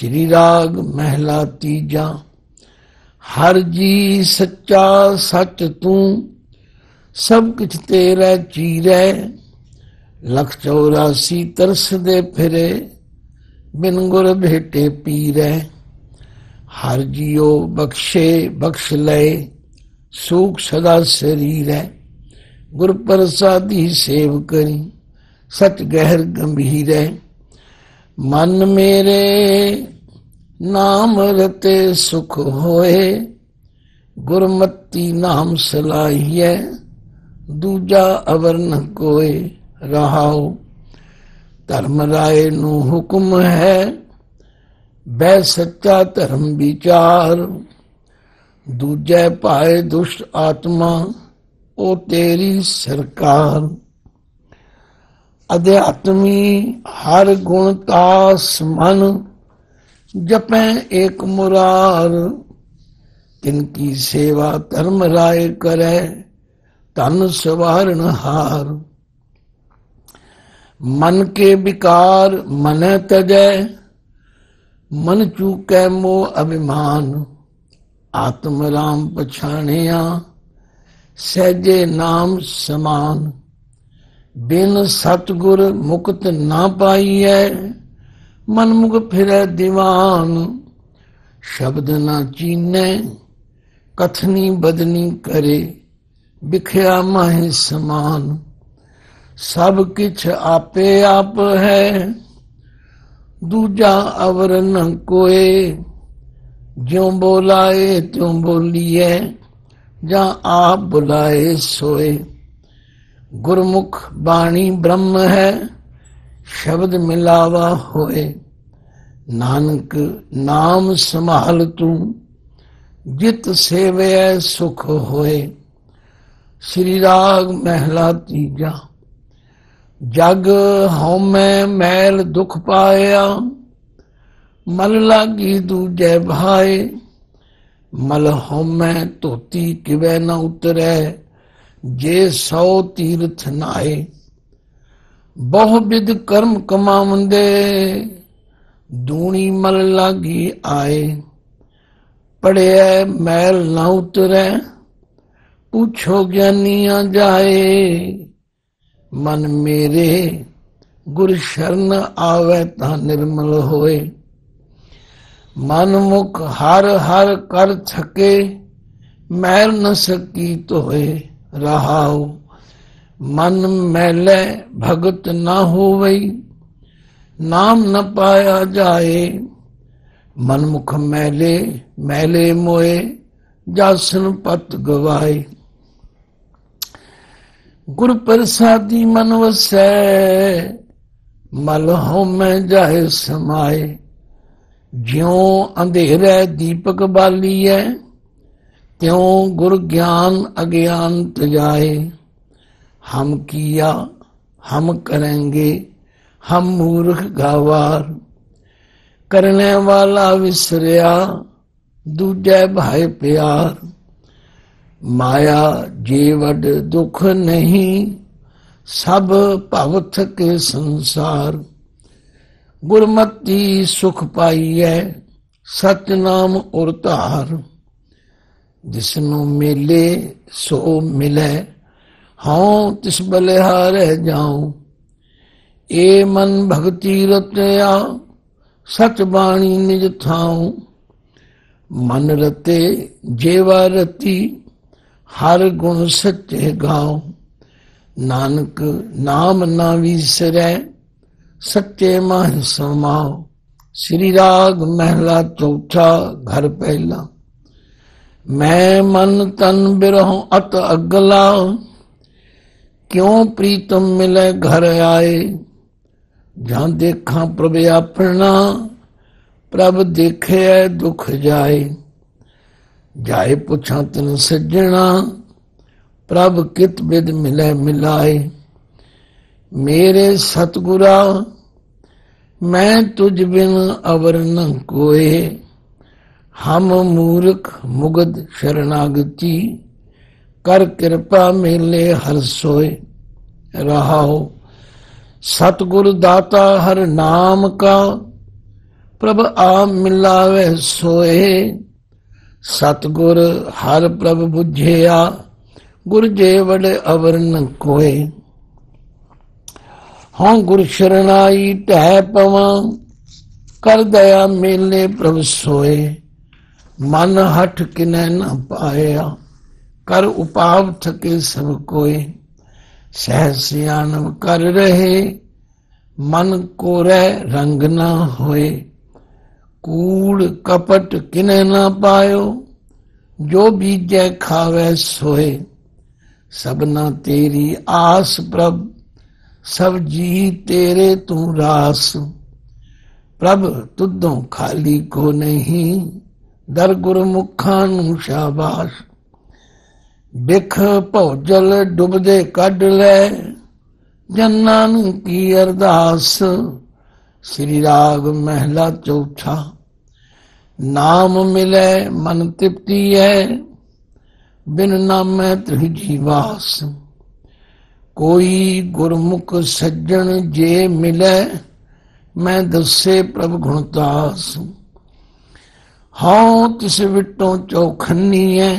ਸ੍ਰੀ ਰਾਗ ਮਹਿਲਾ ਤੀਜਾ, ਹਰ ਜੀ ਸੱਚਾ ਸੱਚ ਤੂੰ, ਸਭ ਕੁਝ ਤੇਰਾ ਚੀਰੈ, ਲਖ 84 ਤਰਸ ਦੇ ਫਿਰੇ, ਬਿਨ ਗੁਰ ਭੇਟੇ ਪੀਰੈ। ਹਰ ਜੀਓ ਬਖਸ਼ੇ ਬਖਸ਼ ਲੈ, ਸੂਖ ਸਦਾ ਸਰੀਰੈ। ਗੁਰ ਪ੍ਰਸਾਦੀ ਸੇਵ ਕਰੀ, ਸਚ ਗਹਿਰ ਗੰਭੀਰੈ। ਮਨ ਮੇਰੇ ਨਾਮ ਰਤੇ ਸੁਖ ਹੋਏ, ਗੁਰਮਤੀ ਨਾਮ ਸਲਾਹੀਐ, ਦੂਜਾ ਅਵਰ ਨ ਕੋਏ ਰਹਾਉ। ਧਰਮ ਰਾਏ ਨੂੰ ਹੁਕਮ ਹੈ ਬੈ ਸੱਚਾ ਧਰਮ ਵਿਚਾਰ। ਦੂਜੇ ਭਾਏ ਦੁਸ਼ਟ ਆਤਮਾ, ਉਹ ਤੇਰੀ ਸਰਕਾਰ। ਅਧਿਆਤਮੀ ਹਰ ਗੁਣ ਤਾਸ ਮਨ, ਜਪੈ ਏਕ ਮੁਰਾਰ। ਤਿਨ ਕੀ ਸੇਵਾ ਧਰਮ ਰਾਏ ਕਰੈ ਤਨ ਸਵਾਰਨ ਹਾਰ। ਮਨ ਕੇ ਵਿਕਾਰ ਮਨੈ ਤਜੈ, ਮਨ ਚੂਕੈ ਮੋ ਅਭਿਮਾਨ। ਆਤਮ ਰਾਮ ਪਛਾਣਿਆ, ਸਹਿਜੇ ਨਾਮ ਸਮਾਨ। ਬਿਨ ਸਤਗੁਰ ਮੁਕਤ ਨਾ ਪਾਈਐ ਮਨ ਮੁਖ ਫਿਰੈ ਦੀਵਾਨ। ਸ਼ਬਦ ਨਾ ਚੀਨੈ, ਕਥਨੀ ਬਦਨੀ ਕਰੇ, ਵਿਖਿਆ ਮਾਹਿ ਸਮਾਨ। ਸਭ ਕਿਛ ਆਪੇ ਆਪ ਹੈ, ਦੂਜਾ ਅਵਰ ਨ ਕੋਏ। ਜਿਉ ਬੋਲਾਏ ਤਿਉ ਬੋਲੀਐ, ਜਾਂ ਆਪ ਬੁਲਾਏ ਸੋਏ। ਗੁਰਮੁਖ ਬਾਣੀ ਬ੍ਰਹਮ ਹੈ, ਸ਼ਬਦ ਮਿਲਾਵਾ ਹੋਏ। ਨਾਨਕ ਨਾਮ ਸੰਭਾਲ ਤੂੰ, ਜਿਤ ਸੇਵੈ ਸੁਖ ਹੋਏ। ਸ੍ਰੀ ਰਾਗ ਮਹਿਲਾ ਤੀਜਾ, ਜਗ ਹਉਮੈ ਮੈਲ ਦੁਖ ਪਾਇਆ, ਮਲ ਲਾਗੀ ਦੂਜੈ ਭਾਏ। ਮਲ ਹਉਮੈ ਧੋਤੀ ਕਿਵੇਂ ਨਾ ਉਤਰੈ ਜੇ ਸੌ ਤੀਰਥ ਨਾਏ ਬਹੁ ਵਿਦ ਕਰਮ ਕਮਾਉਂਦੇ, ਦੂਣੀ ਮਲ ਲਾਗੀ ਆਏ। ਪੜਿਆ ਮੈਲ ਨਾ ਉਤਰੈ ਪੁੱਛੋ ਗਿਆਨੀਆਂ ਜਾਏ। ਮਨ ਮੇਰੇ, ਗੁਰ ਸ਼ਰਨ ਆਵੇ ਤਾਂ ਨਿਰਮਲ ਹੋਏ। ਮਨ ਮੁਖ ਹਰ ਹਰ ਕਰ ਥਕੇ, ਮੈਲ ਨ ਸਕੀ ਤੋਏ ਰਹਾਉ। ਮਨ ਮੈਲੇ ਭਗਤ ਨਾ ਹੋਵਈ, ਨਾਮ ਨ ਪਾਇਆ ਜਾਏ। ਮਨ ਮੁਖ ਮੈਲੇ ਮੈਲੇ ਮੋਏ, ਜਾਸਨ ਪਤ ਗਵਾਏ। ਗੁਰ ਪ੍ਰਸਾਦੀ ਮਨ ਵਸੈ, ਮਲ ਹੋ ਮੈਂ ਜਾਏ ਸਮਾਏ। ਜਿਉ ਅੰਧੇਰੇ ਦੀਪਕ ਬਾਲੀਐ ਤਿਉ ਗੁਰ ਗਿਆਨ ਅਗਿਆਨ ਤਜਾਏ? ਹਮ ਕੀਆ, ਹਮ ਕਰਾਂਗੇ, ਹਮ ਮੂਰਖ ਗਾਵਾਰ। ਕਰਨੇ ਵਾਲਾ ਵਿਸਰਿਆ, ਦੂਜੇ ਭਾਏ ਪਿਆਰ। ਮਾਇਆ ਜੀਵਡ ਦੁਖ ਨਹੀਂ, ਸਭ ਭਵਥ ਕੇ ਸੰਸਾਰ। ਗੁਰਮਤੀ ਸੁਖ ਪਾਈਐ ਸਚ ਨਾਮ ਜਿਸ ਨੂੰ ਜਿਸਨੂੰ ਮਿਲੇ ਸੋ ਮਿਲੇ, ਹਉ ਤਿਸ ਬਲਿਹਾਰੇ ਜਾਉ। ਏ ਮਨ ਭਗਤੀ ਰਤਿਆ, ਸਚ ਬਾਣੀ ਨਿਜ ਥਾਉ। ਮਨ ਰਤੇ ਜੇਵਾ ਰਤੀ, ਹਰ ਗੁਣ ਸੱਚੇ ਗਾਉ। ਨਾਨਕ ਨਾਮ ਨਾ ਵਿਸਰੈ, ਸੱਚੇ ਮਨ ਸਮਾਉ। ਸ੍ਰੀ ਰਾਗ ਮਹਿਲਾ ਚੌਥਾ ਘਰ ਪਹਿਲਾ। ਮੈਂ ਮਨ ਤਨ ਬਿਰਹੁ ਅਤ ਅਗਲਾ, ਕਿਉ ਪ੍ਰੀਤਮ ਮਿਲੇ ਘਰ ਆਏ? ਜਾਂ ਦੇਖਾਂ ਪ੍ਰਭ ਆਪਣਾ, ਪ੍ਰਭ ਦੇਖਿਆ ਦੁਖ ਜਾਏ। ਜਾਏ ਪੁੱਛਾਂ ਤਨ ਸੱਜਣਾ ਪ੍ਰਭ ਕਿਤ ਬਿਦ ਮਿਲੇ ਮਿਲਾਏ? ਮੇਰੇ ਸਤਗੁਰਾ, ਮੈਂ ਤੁਝ ਬਿਨ ਅਵਰ ਨ ਕੋਏ। ਹਮ ਮੂਰਖ ਮੁਗਦ ਸ਼ਰਨਾਗਤੀ, ਕਰ ਕਿਰਪਾ ਮੇਲੇ ਹਰ ਸੋਏ ਰਹਾਓ। ਸਤਗੁਰ ਦਾਤਾ ਹਰ ਨਾਮ ਕਾ, ਪ੍ਰਭ ਆ ਮਿਲਾਵੇ ਸੋਏ। ਸਤਗੁਰ ਹਰ ਪ੍ਰਭ 부ਝਿਆ ਗੁਰ ਜੇ ਵੜੇ ਅਵਰਨ ਕੋਏ। ਹਾਂ ਗੁਰ ਸ਼ਰਨਾਈ ਟਹਿ ਪਵਾਂ, ਕਰ ਦਇਆ ਮੇਲੇ ਪ੍ਰਭ ਸੋਏ। ਮਨ ਹਟ ਕਿਨੈ ਨ ਪਾਇਆ, ਕਰ ਉਪਾਵ ਥਕੇ ਸਭ ਕੋਏ। ਸਹਿ ਸਿਆਨਮ ਕਰ ਰਹੇ, ਮਨ ਕੋਰੇ ਰੰਗ ਨਾ ਹੋਏ। ਕੂੜ ਕਪਟ ਕਿਨੈ ਨਾ ਪਾਇਓ, ਜੋ ਬੀਜੈ ਖਾਵੇ ਸੋਏ। ਸਭਨਾ ਤੇਰੀ ਆਸ ਪ੍ਰਭ, ਸਭ ਜੀ ਤੇਰੇ ਤੂੰ ਰਾਸ। ਪ੍ਰਭ ਤੁਦੋਂ ਖਾਲੀ ਕੋ ਨਹੀਂ ਦਰ ਗੁਰਮੁਖਾਂ ਨੂੰ ਸ਼ਾਬਾਸ਼। ਬਿਖ ਭੌਜਲ ਡੁੱਬਦੇ ਕੱਢ ਲੈ। ਜਨਾਂ ਨੂੰ ਕੀ ਅਰਦਾਸ। ਸ੍ਰੀ ਰਾਗ ਮਹਿਲਾ ਚੌਥਾ। ਨਾਮ ਮਿਲੇ, ਮਨ ਤ੍ਰਿਪਤੀ ਹੈ ਬਿਨ ਨਾਮੈ ਤ੍ਰਿ ਜੀਵਾਸ। ਕੋਈ ਗੁਰਮੁਖ ਸੱਜਣ ਜੇ ਮਿਲੇ, ਮੈਂ ਦੱਸੇ ਪ੍ਰਭ ਗੁਣਤਾਸ ਹਾਂ ਤਿਸ ਵਿਟੋਂ ਚੌਖੰਨੀ ਹੈ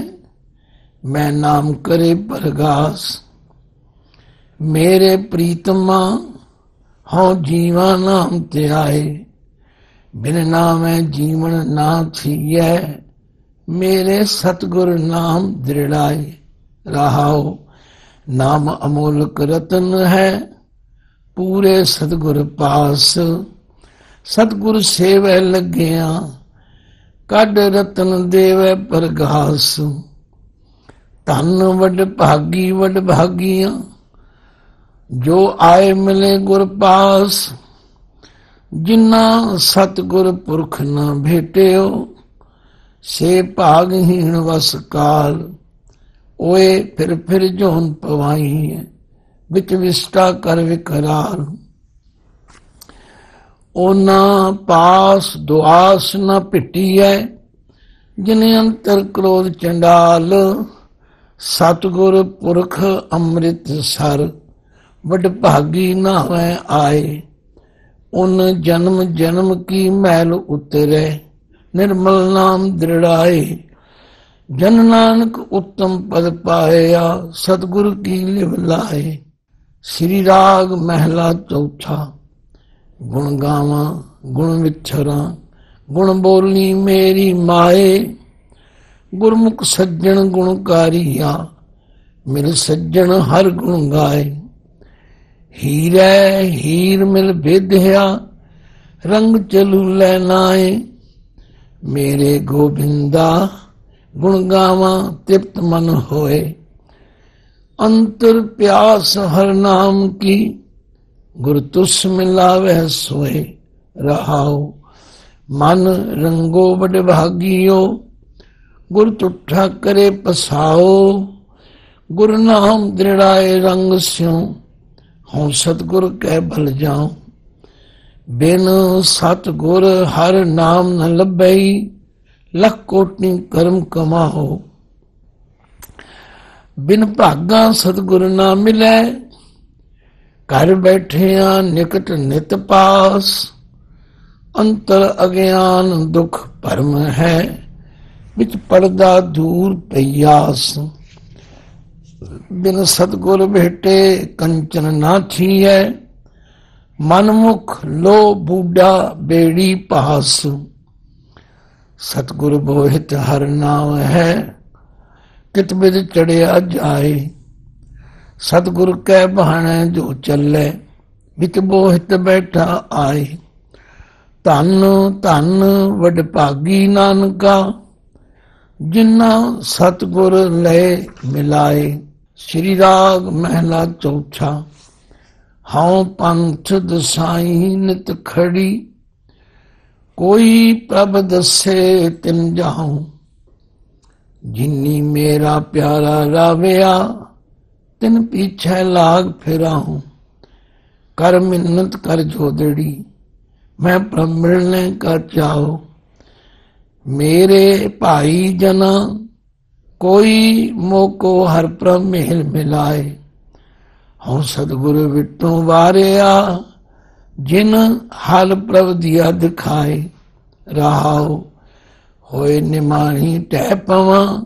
ਮੈਂ ਨਾਮ ਕਰੇ ਪਰਗਾਸ। ਮੇਰੇ ਪ੍ਰੀਤਮਾ ਹਉ ਜੀਵਾ ਨਾਮ ਤੇ ਆਏ। ਬਿਨ ਨਾਮੈ ਜੀਵਨ ਨਾ ਥੀਐ। ਮੇਰੇ ਸਤਗੁਰ ਨਾਮ ਦ੍ਰਿੜਾਏ। ਰਹਾਉ ਨਾਮ ਅਮੋਲਕ ਰਤਨ ਹੈ। ਪੂਰੇ ਸਤਗੁਰ ਪਾਸ। ਸਤਗੁਰ ਸੇਵੈ ਲੱਗਿਆ। ਕੱਢ ਰਤਨ ਦੇਵੈ ਪ੍ਰਗਾਸ। ਧਨ ਵਡ ਭਾਗੀ ਵਡ ਭਾਗੀਆਂ, ਜੋ ਆਏ ਮਿਲੇ ਗੁਰ ਪਾਸ। ਜਿਨ੍ਹਾਂ ਸਤਗੁਰ ਪੁਰਖ ਨਾ ਭੇਟਿਓ, ਸੇ ਭਾਗਹੀਣ ਵਸ ਕਾਲ। ਓਏ ਫਿਰ ਫਿਰ ਜੋਨ ਪਵਾਈ ਵਿੱਚ ਵਿਸਟਾ ਕਰ ਵਿਕਰਾਲ। ਉਹਨਾਂ ਪਾਸ ਦੁਆਸ ਨਾ ਭਿੱਟੀ ਐ ਜਿਨੇ ਅੰਤਰ ਕ੍ਰੋਧ ਚੰਡਾਲ। ਸਤਗੁਰ ਪੁਰਖ ਅੰਮ੍ਰਿਤ ਸਰ, ਵਡ ਭਾਗੀ ਨਾ ਹੋਏ ਆਏ। ਉਨ ਜਨਮ ਜਨਮ ਕੀ ਮਹਿਲ ਉਤਰੇ, ਨਿਰਮਲ ਨਾਮ ਦ੍ਰਿੜਾਏ। ਜਨ ਨਾਨਕ ਉੱਤਮ ਪਦ ਪਾਇਆ, ਸਤਗੁਰ ਕੀ ਲਿਵ ਲਾਏ। ਸ੍ਰੀ ਰਾਗ ਮਹਿਲਾ ਚੌਥਾ। ਗੁਣ ਗਾਵਾਂ, ਗੁਣ ਵਿਚਰਾਂ ਗੁਣ ਬੋਲੀ ਮੇਰੀ ਮਾਏ। ਗੁਰਮੁਖ ਸੱਜਣ ਗੁਣਕਾਰੀਆ ਮਿਲ ਸੱਜਣ ਹਰ ਗੁਣ ਗਾਏ। ਹੀਰੇ ਹੀਰ ਮਿਲ ਵਿਧਿਆ, ਰੰਗ ਚਲੂ ਲੈ ਨਾਏ। ਮੇਰੇ ਗੋਬਿੰਦਾ, ਗੁਣ ਗਾਵਾਂ ਤਿਪਤ ਮਨ ਹੋਏ। ਅੰਤਰ ਪਿਆਸ ਹਰ ਨਾਮ ਕੀ ਗੁਰ ਤੁਸ ਮਿਲਾਵੇ ਸੋਏ ਰਹਾਉ। ਮਨ ਰੰਗੋ ਬੜ ਭਾਗੀਓ ਗੁਰ ਤੁਠਾ ਕਰੇ ਪਸਾਓ। ਗੁਰ ਨਾਮ ਦ੍ਰਿੜਾਏ ਰੰਗ ਸਿਉ, ਹਉ ਸਤਗੁਰ ਕਹਿ ਬਲ ਜਾਉ। ਬਿਨ ਸਤਗੁਰ ਹਰ ਨਾਮ ਨ ਲੱਭਈ, ਲਖ ਕੋਟਿ ਕਰਮ ਕਮਾਓ। ਬਿਨ ਭਾਗਾ ਸਤਗੁਰ ਨਾ ਮਿਲੇ ਘਰ ਬੈਠਿਆਂ ਨਿਕਟ ਨਿਤ ਪਾਸ, ਅੰਤਰ ਅਗਿਆਨ ਦੁਖ ਭਰਮ ਹੈ, ਵਿੱਚ ਪਰਦਾ ਦੂਰ ਪਈਆਸ। ਬਿਨ ਸਤਗੁਰ ਭੇਟੇ ਕੰਚਨ ਨਾ ਥੀਐ, ਮਨਮੁਖ ਲੋ ਬੂਡਾ ਬੇੜੀ ਪਾਸ। ਸਤਗੁਰ ਬੋਹਿਤ ਹਰ ਨਾਮ ਹੈ, ਕਿਤ ਬਿਦ ਚੜਿਆ ਜਾਏ। ਸਤਗੁਰ ਕੈ ਬਹਾਣੇ ਜੋ ਚੱਲੇ, ਵਿੱਚ ਬੋਹਿਤ ਬੈਠਾ ਆਏ। ਧੰਨ ਧੰਨ ਵਡ ਭਾਗੀ ਨਾਨਕਾ, ਜਿਨ੍ਹਾਂ ਸਤਗੁਰ ਲੈ ਮਿਲਾਏ। ਸ੍ਰੀ ਰਾਗ ਮਹਿਲਾ ਚੌਥਾ, ਹਉ ਪੰਥ ਦਸਾਈ ਨਿਤ ਖੜੀ, ਕੋਈ ਪ੍ਰਭ ਦਸੇ ਤਿਨ ਜਾਉ। ਜਿਨੀ ਮੇਰਾ ਪਿਆਰਾ ਰਾਵਿਆ ਤਿਨ ਪਿਛੇ ਲਾਗ ਫਿਰਾਉ, ਕਰ ਮਿੰਨਤ ਕਰ ਜੋਦੜੀ ਮੈਂ ਪ੍ਰਭ ਮਿਲਨੇ ਕਾ ਚਾਹੋ ਮੇਰੇ ਭਾਈ ਜਨਾ, ਕੋਈ ਮੋਕੋ ਹਰ ਪ੍ਰਭ ਮਿਲ ਮਿਲਾਏ। ਹਉ ਸਤਗੁਰ ਵਿਟੋਂ ਵਾਰਿਆ, ਜਿਨ ਹਲ ਪ੍ਰਭ ਦੀਆ ਦਿਖਾਏ ਰਹਾਉ, ਹੋਏ ਨਿਮਾਣੀ ਟਹਿ ਪਵਾਂ,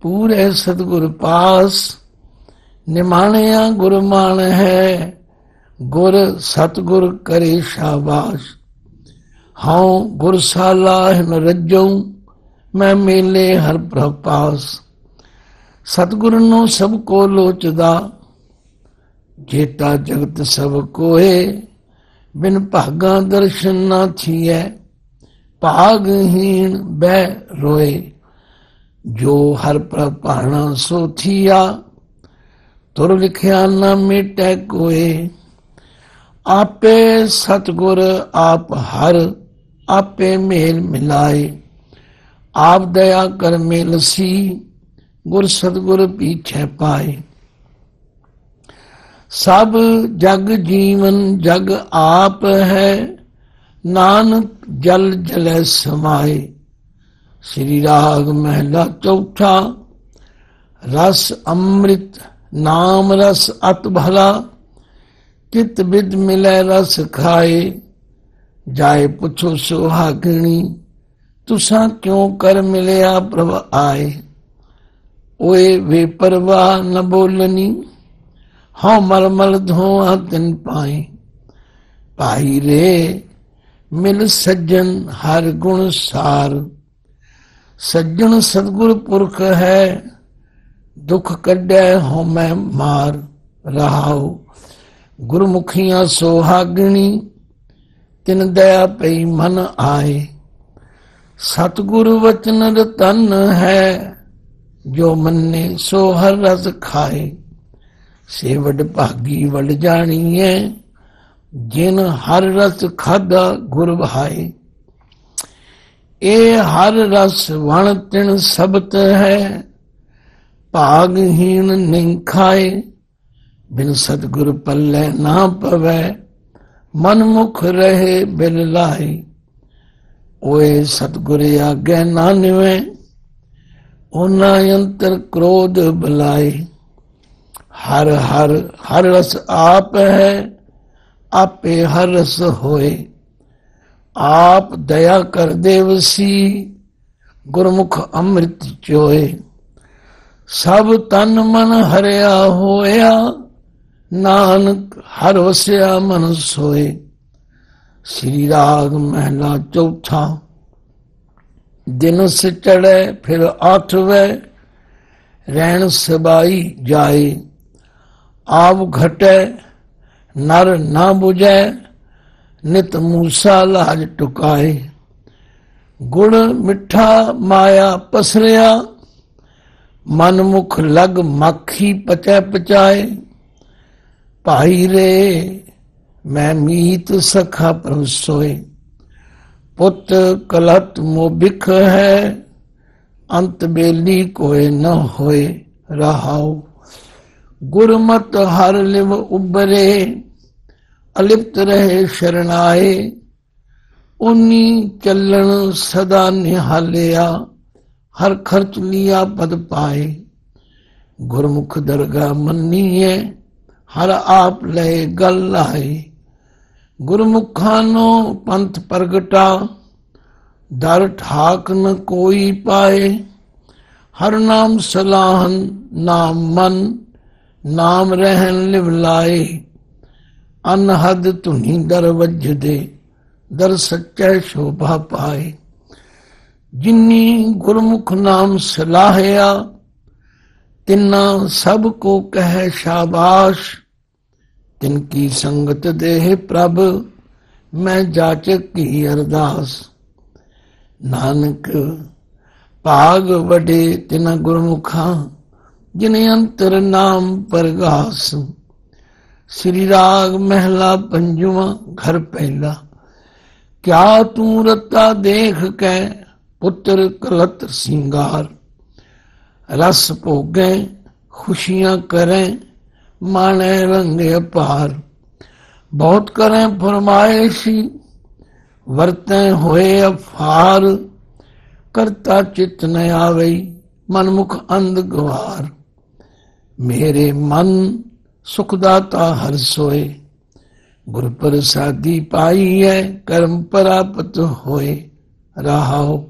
ਪੂਰੇ ਸਤਿਗੁਰ ਪਾਸ ਨਿਮਾਣਿਆ ਗੁਰਮਾਨ ਹੈ। ਗੁਰ ਸਤਗੁਰ ਕਰੇ ਸ਼ਾਬਾਸ਼। ਹਉ ਗੁਰ ਸਾਲਾਹ ਨ ਰੱਜਉ ਮੈਂ ਮੇਲੇ ਹਰ ਪ੍ਰਪਾਸ ਸਤਗੁਰ ਨੂੰ ਸਭ ਕੋ ਲੋਚਦਾ, ਜੇਤਾ ਜਗਤ ਸਭ ਕੋਏ। ਬਿਨ ਭਾਗਾ ਦਰਸ਼ਨ ਨਾ ਥੀਐ ਭਾਗਹੀਣ ਬੈ ਰੋਏ। ਜੋ ਹਰ ਪ੍ਰਭਾਣਾ ਸੋ ਥੀਆ ਤੁਰ ਲਿਖਿਆ ਨਾ ਮਿਟੈ ਕੋਏ। ਆਪੇ ਸਤਗੁਰ ਆਪ ਹਰ, ਆਪੇ ਮੇਲ ਮਿਲਾਏ। ਆਪ ਦਇਆ ਕਰ ਮੇਲ ਸੀ, ਗੁਰ ਸਤਗੁਰ ਪੀਛੇ ਪਾਏ। ਸਭ ਜਗ ਜੀਵਨ ਜਗ ਆਪ ਹੈ, ਨਾਨਕ ਜਲ ਜਲੇ ਸਮਾਏ। ਸ੍ਰੀ ਰਾਗ ਮਹਿਲਾ ਚੌਥਾ, ਰਸ ਅੰਮ੍ਰਿਤ ਨਾਮ ਰਸ ਅਤ ਭਲਾ, ਕਿਤ ਬਿਦ ਮਿਲੈ ਰਸ ਖਾਏ, ਜਾਏ ਪੁੱਛੋ ਸੁਹਾਗਣੀ, ਤੁਸਾਂ ਕਿਉਂ ਕਰ ਮਿਲਿਆ ਪ੍ਰਭ ਆਏ? ਓਏ ਵੇ ਪਰਵਾ ਨ ਬੋਲਨੀ, ਹਉ ਮਲ ਮਲ ਧੋਆ ਤਿਨ ਪਾਈ ਭਾਈ ਰੇ, ਮਿਲ ਸੱਜਣ ਹਰ ਗੁਣ ਸਾਰ, ਸੱਜਣ ਸਤਗੁਰ ਪੁਰਖ ਹੈ ਦੁਖ ਕੱਢੈ ਹਉ ਮੈਂ ਮਾਰ ਰਹਾਉ। ਗੁਰਮੁਖੀਆਂ ਸੋਹਾਗਣੀ, ਤਿਨ ਦਇਆ ਪਈ ਮਨ ਆਏ। ਸਤਗੁਰ ਵਚਨ ਰਤਨ ਹੈ, ਜੋ ਮੰਨੇ ਸੋ ਹਰ ਰਸ ਖਾਏ। ਸੇਵਡ ਭਾਗੀ ਵਡ ਜਾਣੀਏ ਜਿਨ ਹਰ ਰਸ ਖਾਦਾ ਗੁਰ ਭਾਏ ਇਹ ਹਰ ਰਸ ਵਣ ਤਿਣ ਸਬਤ ਹੈ ਭਾਗਹੀਣ ਨਹੀਂ ਬਿਨ ਸਤਗੁਰ ਪੱਲੇ ਨਾ ਪਵੇ ਮਨ ਮੁਖ ਰਹੇ ਬਿਨ ਲਾਈ ਓਏ ਸਤਗੁਰ ਆਗੇ ਨਾ ਨਿਵੇ, ਉਹਨਾਂ ਅੰਤਰ ਕ੍ਰੋਧ ਬਲਾਈ ਹਰ ਹਰ ਹਰ ਰਸ ਆਪ ਹੈ, ਆਪੇ ਹਰ ਰਸ ਹੋਏ। ਆਪ ਦਇਆ ਕਰ ਦੇਵਸੀ ਗੁਰਮੁਖ ਅੰਮ੍ਰਿਤ ਚੋਏ। ਸਭ ਤਨ ਮਨ ਹਰਿਆ ਹੋਇਆ, ਨਾਨਕ ਹਰ ਵਸਿਆ ਮਨ ਸੋਏ। ਸ੍ਰੀ ਰਾਗ ਮਹਿਲਾ ਚੌਥਾ, ਦਿਨ ਸ ਚੜੇ ਫਿਰ ਆਠਵੇ ਰਹਿਣ ਸਬਾਈ ਜਾਏ। ਆਪ ਘਟੇ, ਨਰ ਨਾ 부ਜੈ ਨਿਤ ਮੂਸਾ ਲਾਜ ਟੁਕਾਏ। ਗੁਣ ਮਿੱਠਾ ਮਾਇਆ ਪਸਰਿਆ ਮਨਮੁਖ ਲਗ ਮੱਖੀ ਪਚੈ ਪਚਾਏ। ਭਾਈ ਰੇ, ਮੈਂ ਮੀਤ ਸਖਾ ਪਰਸੋਏ ਪੁੱਤ ਕਲਤ ਮੋਬਿਖ ਹੈ, ਅੰਤ ਬੇਲੀ ਕੋਏ ਨ ਹੋਏ। ਰਹਾਉ, ਗੁਰਮਤ ਹਰ ਲਿਵ ਉਬਰੇ ਅਲਿਪਤ ਰਹੇ ਸ਼ਰਨਾਏ। ਉਨੀ ਚੱਲਣ ਸਦਾ ਨਿਹਾਲਿਆ। ਹਰ ਖਰਚ ਲੀਆ ਪਦ ਪਾਏ। ਗੁਰਮੁਖ ਦਰਗਾ ਮੰਨੀਏ, ਹਰ ਆਪ ਲੈ ਗੱਲ ਲਾਏ। ਗੁਰਮੁਖਾਂ ਨੂੰ ਪੰਥ ਪ੍ਰਗਟਾ, ਦਰ ਠਾਕ ਨ ਕੋਈ ਪਾਏ। ਹਰ ਨਾਮ ਸਲਾਹਨ, ਨਾਮ ਮਨ, ਨਾਮ ਰਹਿਣ ਲਿਵ ਲਾਏ। ਅਨਹਦ ਤੁਨੀ ਦਰ ਵੱਜਦੇ, ਦਰ ਸੱਚੈ ਸ਼ੋਭਾ ਪਾਏ। ਜਿਨੀ ਗੁਰਮੁਖ ਨਾਮ ਸਲਾਹਿਆ ਤਿੰਨਾ ਸਭ ਕੋ ਕਹਿ ਸ਼ਾਬਾਸ਼। ਤਿਨ ਕੀ ਸੰਗਤ ਦੇਹ ਪ੍ਰਭ, ਮੈਂ ਜਾਚਕ ਕੀ ਅਰਦਾਸ। ਨਾਨਕ, ਭਾਗ ਵਡੇ ਤਿਨ ਗੁਰਮੁਖਾਂ, ਜਿਨੇ ਅੰਤਰ ਨਾਮ ਪਰਗਾਸ। ਸ੍ਰੀ ਰਾਗ ਮਹਿਲਾ ਪੰਜਵਾਂ ਘਰ ਪਹਿਲਾ, ਕਿਆ ਤੂੰ ਰਤਾ ਦੇਖ ਕੇ ਪੁੱਤਰ ਕਲਤ ਸਿੰਗਾਰ। ਰਸ ਭੋਗੇ, ਖੁਸ਼ੀਆਂ ਕਰੇ, ਮਾਣੇ ਰੰਗ ਅਪਾਰ। ਬਹੁਤ ਕਰੈ ਫਰਮਾਇਸ਼ੀ, ਵਰਤੈ ਹੋਏ ਅਫਾਰ। ਕਰਤਾ ਚਿਤ ਨ ਆਵੇ ਮਨਮੁਖ ਅੰਧ ਗਵਾਰ। ਮੇਰੇ ਮਨ ਸੁਖਦਾਤਾ ਹਰ ਸੋਏ। ਗੁਰ ਪ੍ਰਸਾਦੀ ਪਾਈ ਹੈ ਕਰਮ ਪ੍ਰਾਪਤ ਹੋਏ। ਰਹਾਓ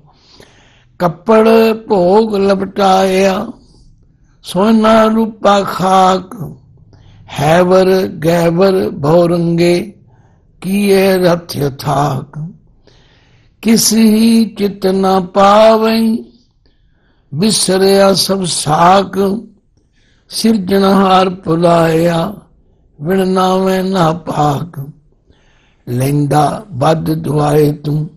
ਕੱਪੜ ਭੋਗ ਲਪਟਾਇਆ, ਸੋਨਾ ਰੂਪਾ ਖਾਕ, ਹੈਵਰ ਗੈਵਰ ਭੌਰੰਗੇ, ਕੀਏ ਰਥ ਥਾਕ ਕਿਸੀ ਚਿਤ ਨਾ ਪਾਵਈ, ਬਿਸਰਿਆ ਸਭ ਸਾਕ ਸਿਰਜਣਹਾਰ ਭੁਲਾਇਆ, ਵਿਣ ਨਾਵੇਂ ਨਾ ਪਾਕ। ਲੈਂਦਾ ਵੱਧ ਦੁਆਏ ਤੂੰ,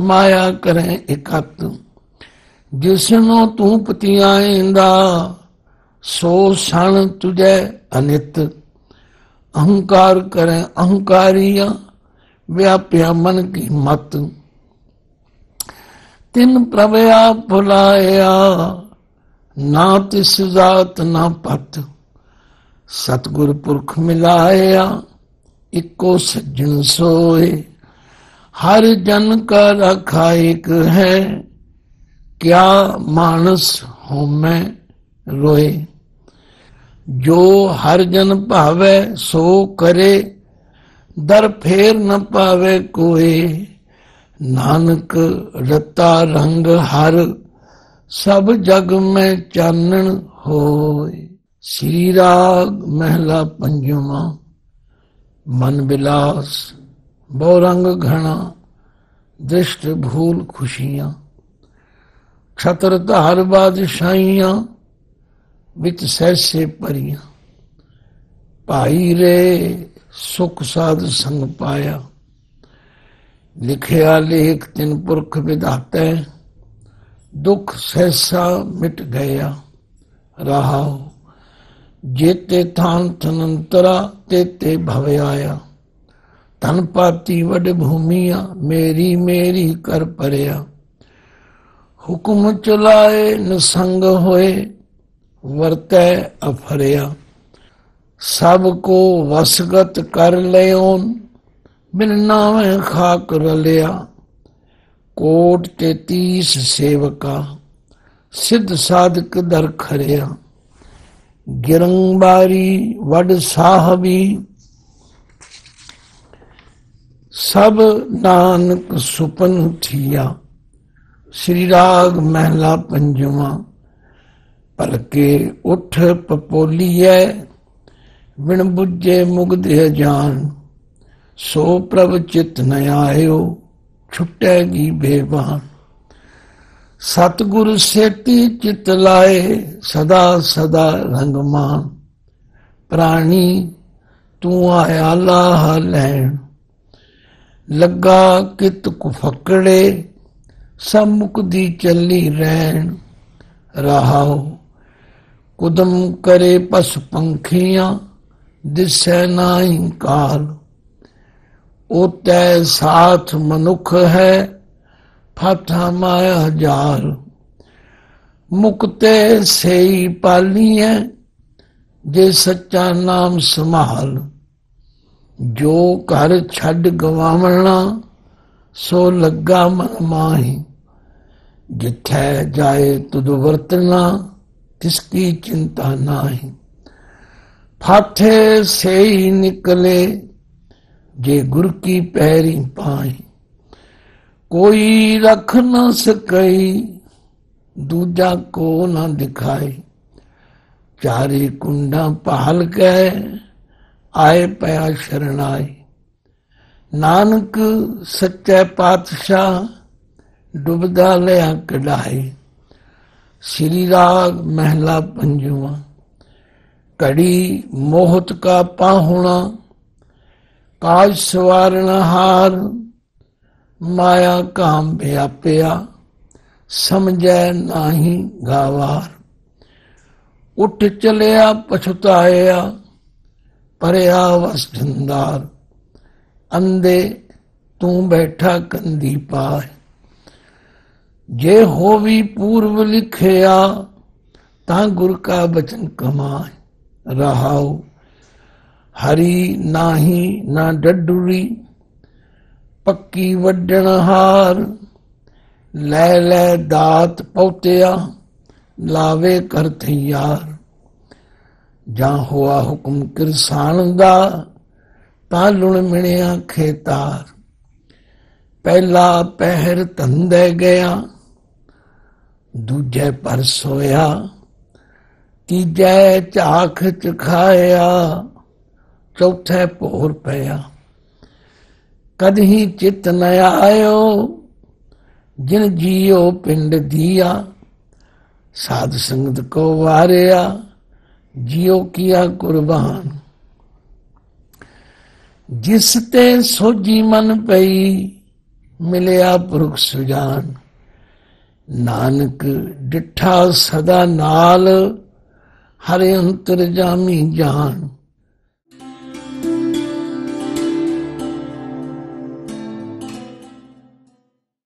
ਮਾਇਆ ਕਰੇ ਇਕਤ। ਜਿਸਨੂੰ ਤੂੰ ਪਤੀਆਂਦਾ ਸੋ ਸਣ ਤੁਝੇ ਅਨਿਤ। ਅਹੰਕਾਰ ਕਰੇ ਅਹੰਕਾਰੀਆ, ਵਿਆਪਿਆ ਮਨ ਕੀ ਮਤ। ਤਿੰਨ ਪ੍ਰਭਿਆ ਭੁਲਾਇਆ ਨਾ ਤਿਸ ਜਾਤ ਨਾ ਪਤ। ਸਤਗੁਰ ਪੁਰਖ ਮਿਲਾਇਆ, ਇੱਕੋ ਸੱਜਣ ਸੋਏ। ਹਰ ਜਨ ਕਾ ਰਖਾ ਇੱਕ ਹੈ ਕਿਆ ਮਾਨਸ ਹੋਮੈ ਰੋਏ? ਜੋ ਹਰ ਜਨ ਭਾਵੇ ਸੋ ਕਰੇ, ਦਰ ਫੇਰ ਨ ਪਾਵੇ ਕੋਈ ਨਾਨਕ ਰਤਾ ਰੰਗ ਹਰ, ਸਭ ਜਗ ਮੈਂ ਚਾਨਣ ਹੋਏ। ਸ੍ਰੀ ਰਾਗ ਮਹਿਲਾ ਪੰਜਵਾਂ, ਮਨ ਬਿਲਾਸ ਬਹੁ ਰੰਗ ਘਣਾ, ਦ੍ਰਿਸ਼ਟ ਭੂਲ ਖੁਸ਼ੀਆਂ। ਛਤਰ ਧਾਰ ਬਾਦਸ਼ਾਹੀਆਂ ਵਿੱਚ ਸਹਿਸੇ ਭਰੀਆਂ। ਭਾਈ ਰੇ ਸੁਖ ਸਾਧ ਸੰਗ ਪਾਇਆ। ਲਿਖਿਆ ਲੇਖ ਤਿੰਨ ਪੁਰਖ ਵਿਧਾਤੈ, ਦੁੱਖ ਸਹਿਸਾ ਮਿਟ ਗਿਆ। ਰਹਾਉ, ਜੇਤੇ ਥਾਨ ਤਨੰਤਰਾ ਤੇਤੇ ਭਵ ਆਇਆ। ਤਨ ਪਾਤੀ ਵਡ ਭੂਮੀਆਂ, ਮੇਰੀ ਮੇਰੀ ਕਰ ਪਰਿਆ ਹੁਕਮ ਚਲਾਏ, ਨਸੰਗ ਹੋਏ, ਵਰਤੈ ਅਫਰਿਆ। ਸਭ ਕੋ ਵਸਗਤ ਕਰ ਲਿਓਨ, ਬਿਨ ਨਾਵੇਂ ਖਾਕ ਰਲਿਆ। ਕੋਟ 33 ਸੇਵਕਾ, ਸਿੱਧ ਸਾਧਕ ਦਰ ਖਰਿਆ। ਗਿਰੰਬਾਰੀ ਵਡ ਸਾਹਿਬੀ, ਸਭ ਨਾਨਕ ਸੁਪਨ ਥੀਆ। ਸ੍ਰੀ ਰਾਗ ਮਹਿਲਾ ਪੰਜਵਾਂ। ਪਲਕੇ ਉਠ ਪਪੋਲੀਐ ਬਿਨ ਬੁੱਝੇ ਮੁਗਦੇ ਜਾਨ ਸੋ ਪ੍ਰਭ ਚਿਤ ਨ ਆਇਓ ਛੁਟੈਗੀ ਬੇਬਾਨ। ਸਤਗੁਰ ਸੇਤੀ ਚਿਤ ਲਾਏ, ਸਦਾ ਸਦਾ ਰੰਗਮਾਨ ਪ੍ਰਾਣੀ, ਤੂੰ ਆਇਆ ਲਾਹ ਲੈਣ। ਲੱਗਾ ਕਿਤ ਕੁ ਫਕੜੇ ਸਮੁਖ ਮੁਕਦੀ ਚੱਲੀ ਰਹਿਣ ਰਹਾਓ ਕੁਦਮ ਕਰੇ ਪਸ ਪੰਖੀਆਂ, ਦਿਸੈ ਨਾਹੀ ਕਾਲ। ਤੈ ਸਾਥ ਮਨੁਖ ਹੈ, ਫਾਥਾ ਮਾਇਆ ਹਜ਼ਾਰ। ਮੁਕਤੇ ਸਈ ਪਾਲੀਐ, ਜੇ ਸੱਚਾ ਨਾਮ ਸੰਭਾਲ। ਜੋ ਘਰ ਛੱਡ ਗਵਾਵਣਾ, ਸੋ ਲੱਗਾ ਮਨ ਮਾਹੀ। ਜਿੱਥੇ ਜਾਏ ਤੁਧ ਵਰਤਣਾ, ਤਿਸ ਕੀ ਚਿੰਤਾ ਨਾਹੀ। ਫਾਥੇ ਸਈ ਨਿਕਲੇ, ਜੇ ਗੁਰ ਕੀ ਪੈਰੀ ਪਾਈ ਕੋਈ ਰਖ ਨਾ ਸਕਈ, ਦੂਜਾ ਕੋ ਨਾ ਦਿਖਾਈ। ਚਾਰੇ ਕੁੰਡਾ ਪਹਲ ਕੇ ਆਏ ਪਿਆ ਸ਼ਰਣਾਈ। ਨਾਨਕ ਸੱਚੇ ਪਾਤਸ਼ਾਹ ਡੁੱਬਦਾ ਲਿਆ ਕਢਾਈ। ਸ੍ਰੀ ਰਾਗ ਮਹਿਲਾ ਪੰਜਵਾ ਘੜੀ ਮੋਹਤ ਕਾ ਪਾਹੁਣਾ, ਕਾਜ ਸਵਾਰਨ ਹਾਰ, ਮਾਇਆ ਕਾਮ ਵਿਆਪਿਆ, ਸਮਝੈ ਨਾਹੀ ਗਾਵਾਰ। ਉੱਠ ਚਲਿਆ, ਪਛਤਾਇਆ ਪਰਿਆ ਵਸ ਢੰਦਾਰ ਅੰਦੇ ਤੂੰ ਬੈਠਾ ਕੰਦੀ ਪਾਏ ਜੇ ਹੋਵੀ ਪੂਰਵ ਲਿਖਿਆ, ਤਾਂ ਗੁਰ ਕਾ ਬਚਨ ਕਮਾਏ। ਰਹਾਉ, ਹਰੀ ਨਾਹੀ ਨਾ ਡੱਡੂਰੀ, ਪੱਕੀ ਵੱਡਣ ਹਾਰ। ਲੈ ਲੈ ਦਾਤ ਪਉਤਿਆ, ਲਾਵੇ ਕਰ ਥਿਆਰ। ਜਾਂ ਹੋਆ ਹੁਕਮ ਕਿਰਸਾਨ ਦਾ, ਤਾਂ ਲੁਣ ਮਿਣਿਆ ਖੇਤਾਰ। ਪਹਿਲਾ ਪਹਿਰ ਧੰਦੇ ਗਿਆ ਦੂਜੇ ਪਰ ਸੋਇਆ ਤੀਜੇ ਝਾਖ ਚਖਾਇਆ ਚੌਥੇ ਭੋਰ ਪਿਆ। ਕਦਹੀ ਚਿਤ ਨ ਆਇਓ, ਜਿਨ ਜੀਓ ਪਿੰਡ ਦੀਆ, ਸਾਧ ਸੰਗਤ ਕੋ ਵਾਰਿਆ ਜਿਉ ਕੀਆ ਕੁਰਬਾਨ। ਜਿਸ ਤੇ ਸੋਜੀ ਮਨ ਪਈ, ਮਿਲਿਆ ਪੁਰਖ ਸੁਜਾਨ। ਨਾਨਕ ਡਿਠਾ ਸਦਾ ਨਾਲ ਹਰੇ ਅੰਤਰ ਜਾਮੀ ਜਾਨ।